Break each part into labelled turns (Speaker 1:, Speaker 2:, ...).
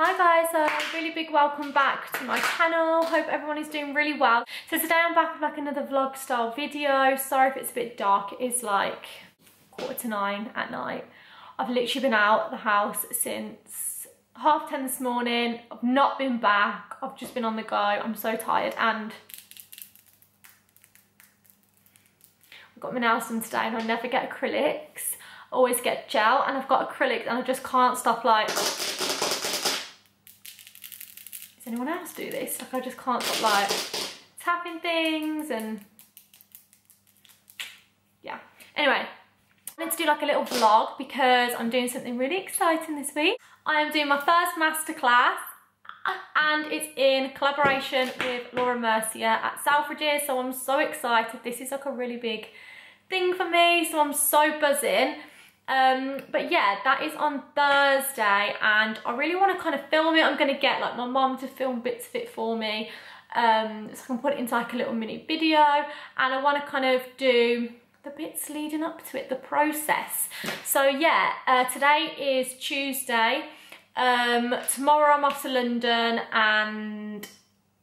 Speaker 1: Hi guys, a really big welcome back to my channel. Hope everyone is doing really well. So today I'm back with like another vlog style video. Sorry if it's a bit dark, it is like quarter to nine at night. I've literally been out of the house since half 10 this morning. I've not been back, I've just been on the go. I'm so tired and I've got my nails done today and I never get acrylics. I always get gel and I've got acrylics and I just can't stop like anyone else do this? Like I just can't stop like tapping things and yeah. Anyway, I wanted to do like a little vlog because I'm doing something really exciting this week. I am doing my first masterclass and it's in collaboration with Laura Mercier at Selfridges. So I'm so excited. This is like a really big thing for me. So I'm so buzzing. Um, but yeah, that is on Thursday and I really want to kind of film it. I'm going to get like my mom to film bits of it for me um, so I can put it into like a little mini video and I want to kind of do the bits leading up to it, the process. So yeah, uh, today is Tuesday. Um, tomorrow I'm off to London and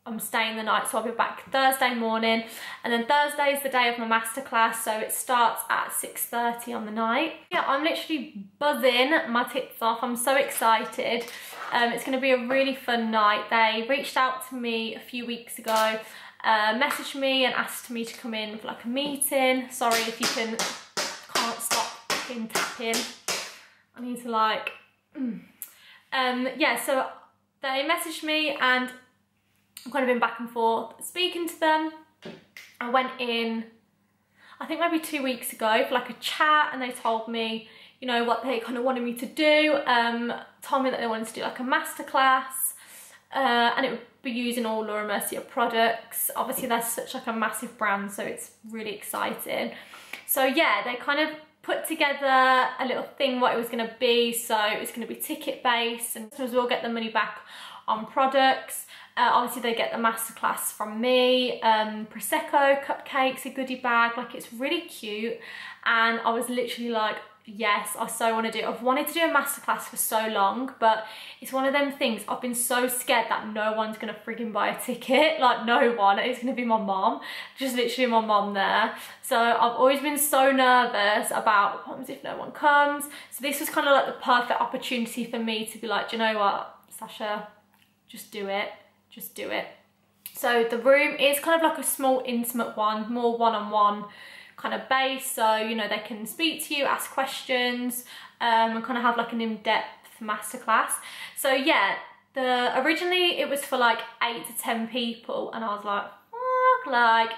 Speaker 1: I'm staying the night, so I'll be back Thursday morning. And then Thursday is the day of my masterclass, so it starts at 6.30 on the night. Yeah, I'm literally buzzing my tits off. I'm so excited. Um, it's gonna be a really fun night. They reached out to me a few weeks ago, uh, messaged me and asked me to come in for like a meeting. Sorry if you can, can't stop tapping, tapping. I need to like, mm. um, yeah, so they messaged me and I've kind of been back and forth speaking to them. I went in, I think maybe two weeks ago for like a chat and they told me, you know, what they kind of wanted me to do. Um, told me that they wanted to do like a masterclass uh, and it would be using all Laura Mercier products. Obviously that's such like a massive brand so it's really exciting. So yeah, they kind of put together a little thing what it was going to be. So it's going to be ticket based and customers will get the money back on products. Uh, obviously they get the masterclass from me, um, Prosecco, cupcakes, a goodie bag, like it's really cute. And I was literally like, yes, I so want to do it. I've wanted to do a masterclass for so long, but it's one of them things, I've been so scared that no one's going to frigging buy a ticket. Like no one, it's going to be my mom. Just literally my mom there. So I've always been so nervous about what happens if no one comes. So this was kind of like the perfect opportunity for me to be like, you know what, Sasha, just do it just do it. So the room is kind of like a small intimate one, more one-on-one -on -one kind of base. So, you know, they can speak to you, ask questions, um, and kind of have like an in-depth masterclass. So yeah, the originally it was for like eight to 10 people and I was like, fuck, like,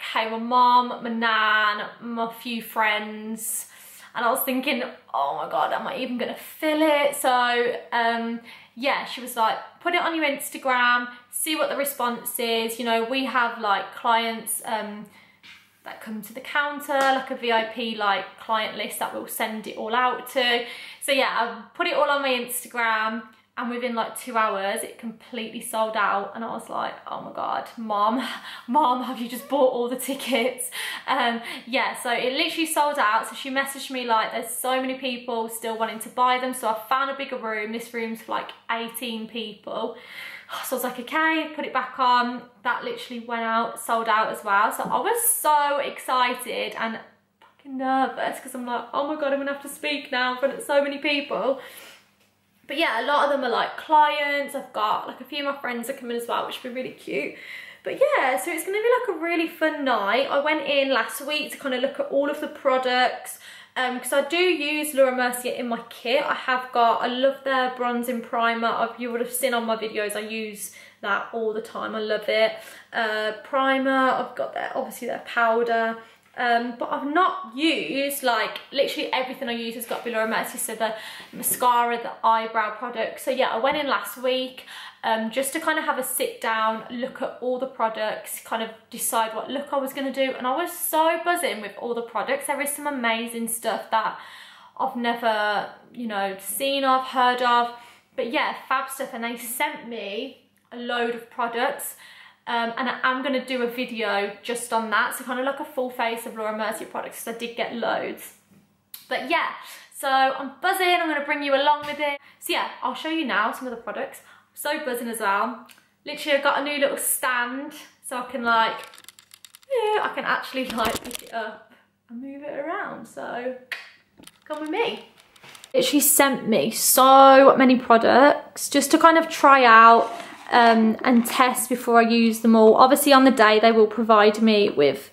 Speaker 1: okay, my mom, my nan, my few friends, and I was thinking, oh my God, am I even gonna fill it? So um, yeah, she was like, put it on your Instagram, see what the response is. You know, we have like clients um, that come to the counter, like a VIP like client list that we'll send it all out to. So yeah, I put it all on my Instagram and within like two hours it completely sold out and I was like oh my god mom mom have you just bought all the tickets? Um yeah so it literally sold out. So she messaged me like there's so many people still wanting to buy them. So I found a bigger room. This room's for like 18 people. So I was like okay put it back on. That literally went out sold out as well. So I was so excited and nervous because I'm like oh my god I'm gonna have to speak now in front of so many people but yeah, a lot of them are like clients. I've got like a few of my friends are coming as well, which would be really cute. But yeah, so it's gonna be like a really fun night. I went in last week to kind of look at all of the products because um, I do use Laura Mercier in my kit. I have got, I love their bronzing primer. I've, you would have seen on my videos, I use that all the time. I love it. Uh, primer, I've got their, obviously their powder. Um, but I've not used like literally everything I use has got to be Laura Mercier so the mascara the eyebrow product. So yeah I went in last week um, just to kind of have a sit down look at all the products kind of decide what look I was going to do. And I was so buzzing with all the products. There is some amazing stuff that I've never you know seen of heard of. But yeah fab stuff. And they sent me a load of products um, and I am going to do a video just on that. So kind of like a full face of Laura Mercier products because I did get loads. But yeah, So I'm buzzing, I'm gonna bring you along with it. So yeah, I'll show you now some of the products. I'm so buzzing as well. Literally, I've got a new little stand so I can like, yeah, I can actually like pick it up and move it around. So come with me. She sent me so many products just to kind of try out um, and test before I use them all. Obviously on the day they will provide me with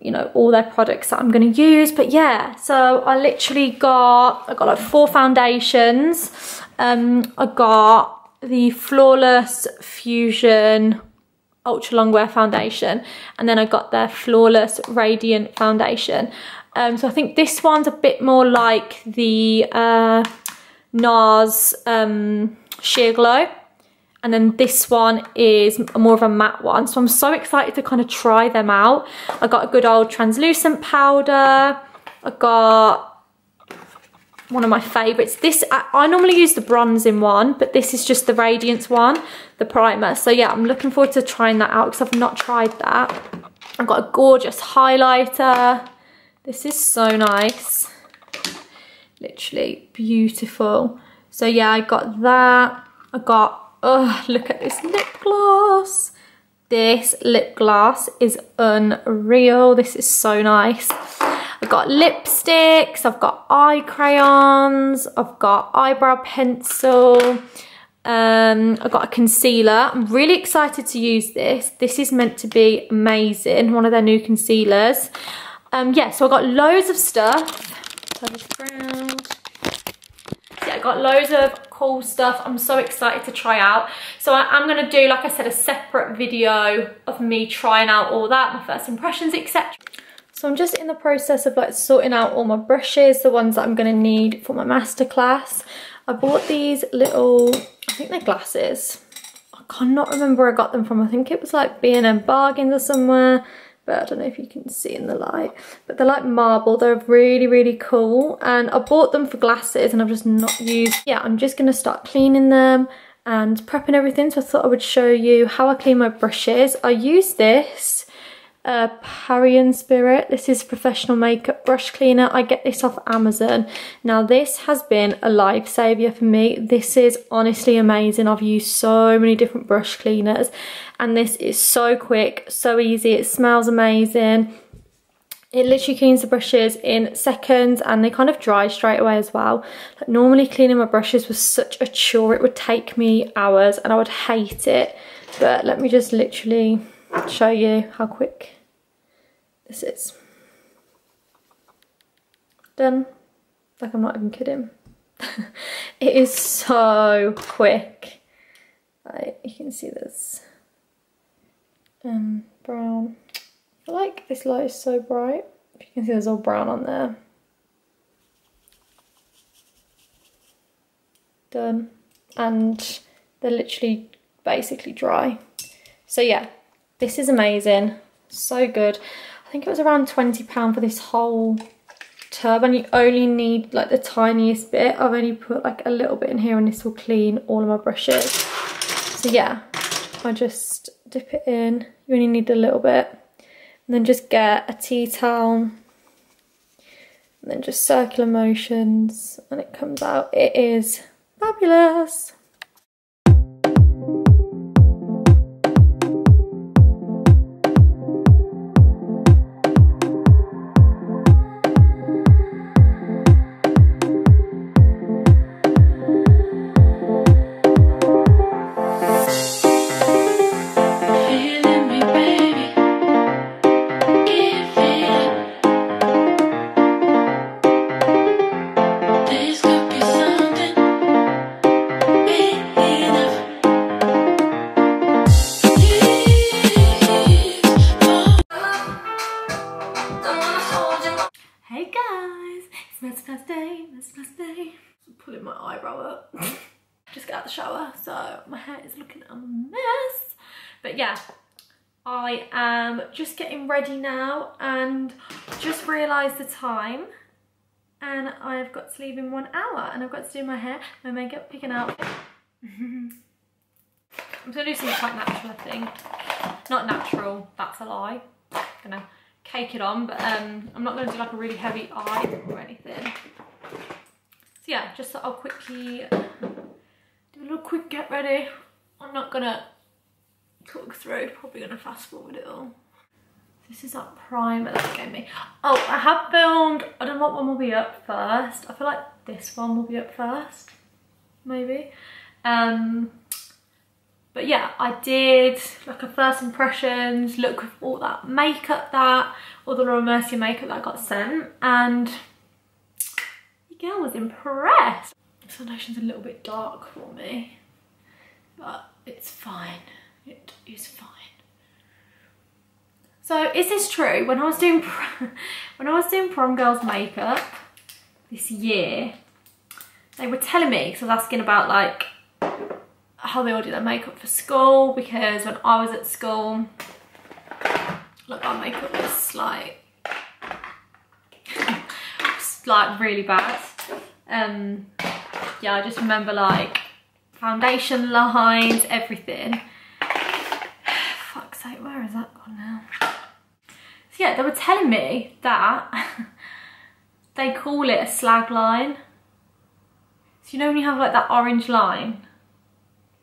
Speaker 1: you know all their products that I'm going to use but yeah so I literally got I got like four foundations. Um I got the Flawless Fusion ultra long wear foundation and then I got their Flawless Radiant foundation. Um, so I think this one's a bit more like the uh, NARS um, Sheer Glow and then this one is more of a matte one. So I'm so excited to kind of try them out. I got a good old translucent powder. I got one of my favourites. This, I, I, normally use the bronzing one, but this is just the radiance one, the primer. So yeah, I'm looking forward to trying that out because I've not tried that. I've got a gorgeous highlighter. This is so nice. Literally beautiful. So yeah, I got that. I got Oh, look at this lip gloss. This lip gloss is unreal. This is so nice. I've got lipsticks, I've got eye crayons, I've got eyebrow pencil, um, I've got a concealer. I'm really excited to use this. This is meant to be amazing, one of their new concealers. Um, yeah, so I've got loads of stuff. I got loads of cool stuff I'm so excited to try out. So I, am going to do, like I said, a separate video of me trying out all that, my first impressions, etc. So I'm just in the process of like sorting out all my brushes, the ones that I'm going to need for my masterclass. I bought these little, I think they're glasses. I cannot remember where I got them from. I think it was like B&M Bargains or somewhere but I don't know if you can see in the light. But they're like marble, they're really, really cool. And I bought them for glasses and I've just not used. Yeah, I'm just gonna start cleaning them and prepping everything. So I thought I would show you how I clean my brushes. I use this uh, Parian Spirit. This is professional makeup brush cleaner. I get this off Amazon. Now this has been a lifesaver for me. This is honestly amazing. I've used so many different brush cleaners and this is so quick, so easy. It smells amazing. It literally cleans the brushes in seconds and they kind of dry straight away as well. Like normally cleaning my brushes was such a chore. It would take me hours and I would hate it. But let me just literally show you how quick this is. Done. Like I'm not even kidding. it is so quick. Like, you can see this um, brown. I like this light is so bright. You can see there's all brown on there. Done. And they're literally basically dry. So yeah, this is amazing. So good. I think it was around £20 for this whole tub and you only need like the tiniest bit. I've only put like a little bit in here and this will clean all of my brushes. So yeah, I just dip it in. You only need a little bit. And then just get a tea towel. And then just circular motions and it comes out. It is fabulous. Just getting ready now and just realised the time and I've got to leave in one hour and I've got to do my hair, my makeup, pick an outfit. I'm gonna do something quite natural I think. Not natural, that's a lie. I'm gonna cake it on but um, I'm not gonna do like a really heavy eye or anything. So yeah, just thought I'll quickly do a little quick get ready. I'm not gonna talk through, probably gonna fast forward it all. This is that primer that gave me. Oh, I have filmed, I don't know what one will be up first. I feel like this one will be up first, maybe. Um, but yeah, I did like a first impressions, look with all that makeup that, all the Laura Mercier makeup that I got sent and the girl was impressed. This foundation's a little bit dark for me, but it's fine. It is fine. So is this true? When I was doing when I was doing prom girls makeup this year, they were telling me because I was asking about like how they all do their makeup for school because when I was at school, look, our makeup was like like really bad. Um, yeah, I just remember like foundation lines, everything. Fuck's sake, where has that gone now? So yeah, they were telling me that they call it a slag line. So you know when you have like that orange line?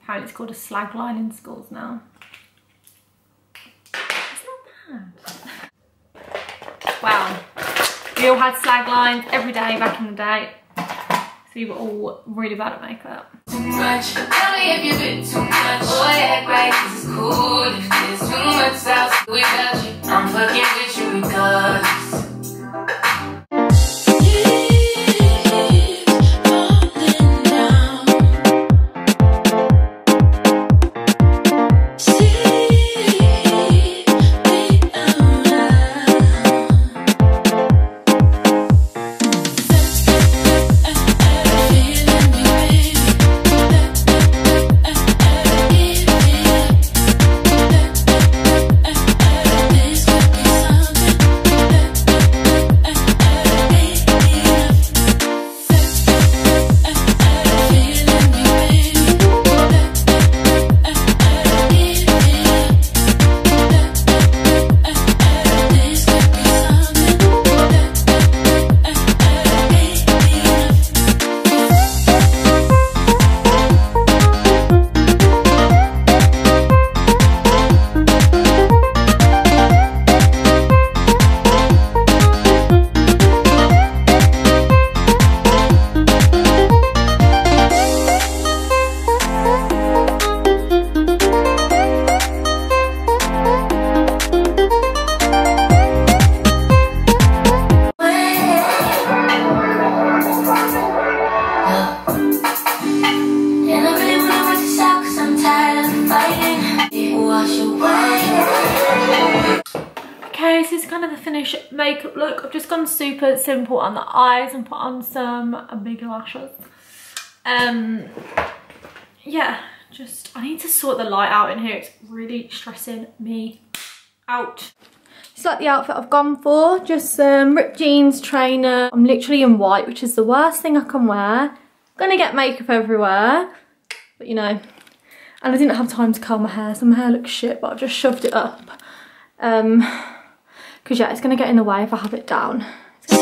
Speaker 1: Apparently it's called a slag line in schools now. Wow. We all had slag lines every day back in the day. So we were all really bad at makeup. I'm fucking with you super simple on the eyes and put on some big lashes. Um, yeah, just, I need to sort the light out in here. It's really stressing me out. It's like the outfit I've gone for. Just some ripped jeans, trainer. I'm literally in white, which is the worst thing I can wear. gonna get makeup everywhere, but you know, and I didn't have time to curl my hair, so my hair looks shit, but I've just shoved it up. Um, because yeah, it's to get in the way if I have it down. You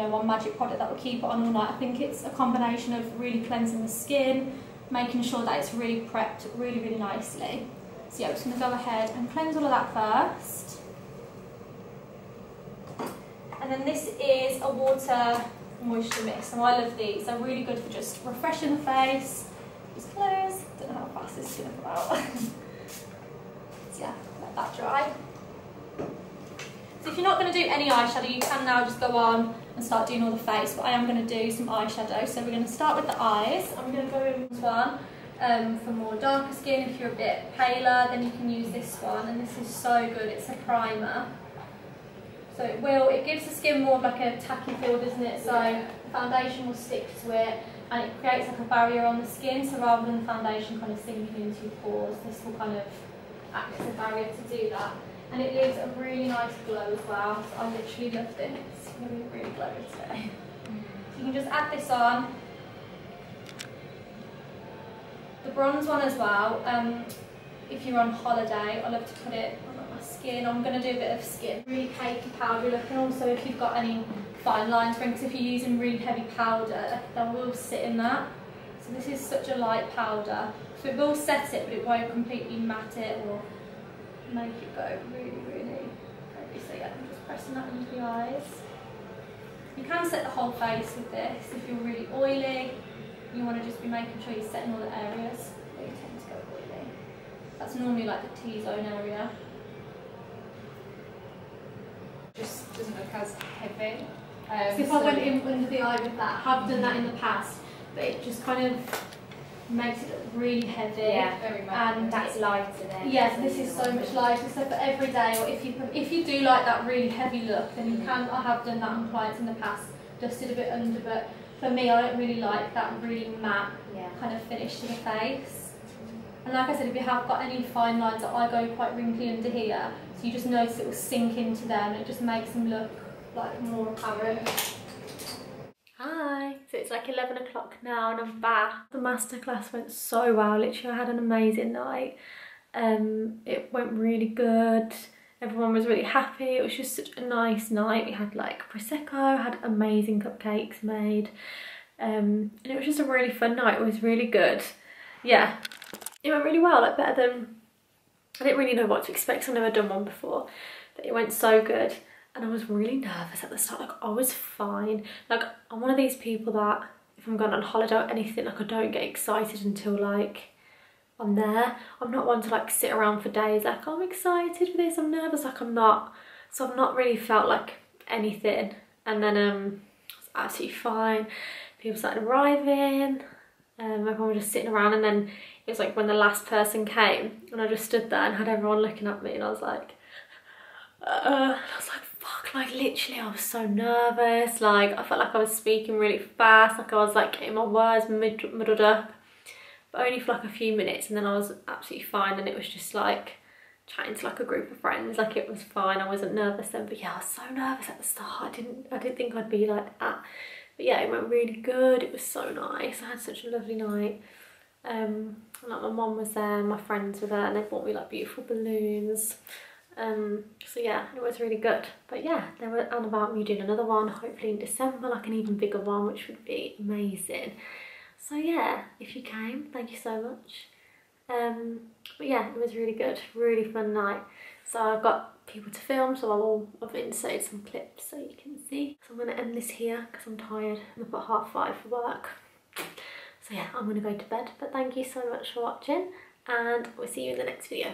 Speaker 1: know, one magic product that will keep it on all night. I think it's a combination of really cleansing the skin, making sure that it's really prepped really, really nicely. So yeah, I'm just going to go ahead and cleanse all of that first. And then this is a water moisture mist, and I love these. They're really good for just refreshing the face. Just close. Don't know how fast this is going to come out. so yeah, let that dry. So if you're not going to do any eyeshadow, you can now just go on and start doing all the face, but I am going to do some eyeshadow. So we're going to start with the eyes. I'm going to go in this one um, for more darker skin. If you're a bit paler, then you can use this one, and this is so good. It's a primer. So it will, it gives the skin more of like a tacky feel, doesn't it? So the foundation will stick to it, and it creates like a barrier on the skin, so rather than the foundation kind of sinking into your pores, this will kind of act as a barrier to do that. And it leaves a really nice glow as well. So I literally love this. It's be really glowy today. So you can just add this on. The bronze one as well. Um, if you're on holiday, I love to put it on my skin. I'm going to do a bit of skin. Really cakey powder look and also if you've got any fine lines because if you're using really heavy powder, they will sit in that. So this is such a light powder. So it will set it, but it won't completely matte it or make it go really, really heavy. So yeah, I'm just pressing that into the eyes. You can set the whole face with this if you're really oily. You want to just be making sure you're setting all the areas where you tend to go oily. That's normally like the T-zone area.
Speaker 2: Just doesn't look as heavy. Um,
Speaker 1: So if I went in under the eye with that, I have done that in the past, but it just kind of makes it look really heavy.
Speaker 2: Yeah, very much.
Speaker 1: And
Speaker 3: That's lighter then.
Speaker 1: Yes, this is so much lighter. So for every day, or if you if you do like that really heavy look, then you can. I have done that on clients in the past, dusted a bit under, but for me, I don't really like that really matte
Speaker 3: Yeah.
Speaker 1: kind of finish to the face. And like I said, if you have got any fine lines, that I go quite wrinkly under here, so you just notice it will sink into them. It just makes them look like more apparent. Hi, so it's like 11 o'clock now and I'm back. The masterclass went so well, literally I had an amazing night. Um, it went really good, everyone was really happy, it was just such a nice night. We had like Prosecco, had amazing cupcakes made um, and it was just a really fun night, it was really good. Yeah, it went really well, like better than, I didn't really know what to expect. I've never done one before, but it went so good and I was really nervous at the start. Like I was fine. Like I'm one of these people that if I'm going on holiday or anything, like I don't get excited until like I'm there. I'm not one to like sit around for days like I'm excited for this. I'm nervous. Like I'm not. So I've not really felt like anything. And then um, I was absolutely fine. People started arriving. Um, everyone was just sitting around and then it was like when the last person came and I just stood there and had everyone looking at me and I was like, uh, I like, literally I was so nervous. Like I felt like I was speaking really fast, like I was like getting my words muddled up. But only for like a few minutes and then I was absolutely fine and it was just like chatting to like a group of friends. Like it was fine, I wasn't nervous then, but yeah, I was so nervous at the start. I didn't I didn't think I'd be like that. But yeah, it went really good. It was so nice. I had such a lovely night. Um, like my mom was there, my friends were there, and they bought me like beautiful balloons. Um, so yeah, it was really good. But yeah, they were on about me doing another one, hopefully in December, like an even bigger one, which would be amazing. So yeah, if you came, thank you so much. Um, but yeah, it was really good, really fun night. So I've got people to film, so I will I've inserted some clips so you can see. So I'm gonna end this here because I'm tired. I'm at half five for work. So yeah, I'm gonna go to bed. But thank you so much for watching and we'll see you in the next video.